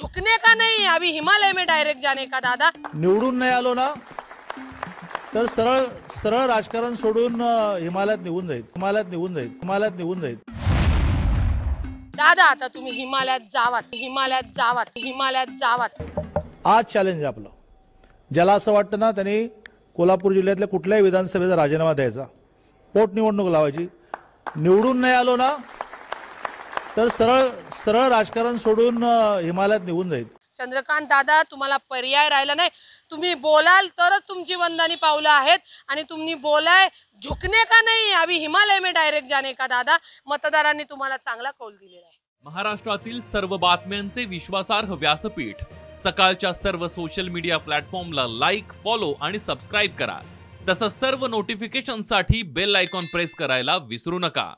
झुकने का नहीं अभी हिमालय में डायरेक्ट जाने का दादा। निवडून नाही आलो ना तर सरळ सरळ राजकारण सोडून अं, हिमालयात निघून जाईल. हिमालयात निघून जाईल. हिमालयात निघून जाईल. दादा आता तुम्ही हिमालयात जावात. हिमालयात जावात. हिमालयात जावात. आज चॅलेंज आहे आपलं. ज्याला असं वाटतं ना त्यांनी कोल्हापूर जिल्ह्यातल्या कुठल्याही विधानसभेचा राजीनामा द्यायचा. पोटनिवडणूक लावायची. निवडून नाही आलो ना तर सरळ सरळ राजकारण सोडून हिमालयात निघून जाईल. चंद्रकांत दादा तुम्हाला पर्याय राहिला नाही. तुम्ही बोलाल तरच तुमची वंदनी पावलं आहेत आणि तुम्ही बोलाय झुकने का नाही? अभी हिमालय में डायरेक्ट जाने का दादा? मतदारांनी तुम्हाला चांगला कौल दिलेला आहे. महाराष्ट्रातील सर्व बातम्यांचे विश्वासार्ह व्यासपीठ. सकाळच्या सर्व सोशल मीडिया प्लॅटफॉर्मला लाईक फॉलो आणि सबस्क्राईब करा. तसंच सर्व नोटिफिकेशनसाठी बेल आयकॉन प्रेस करायला विसरू नका.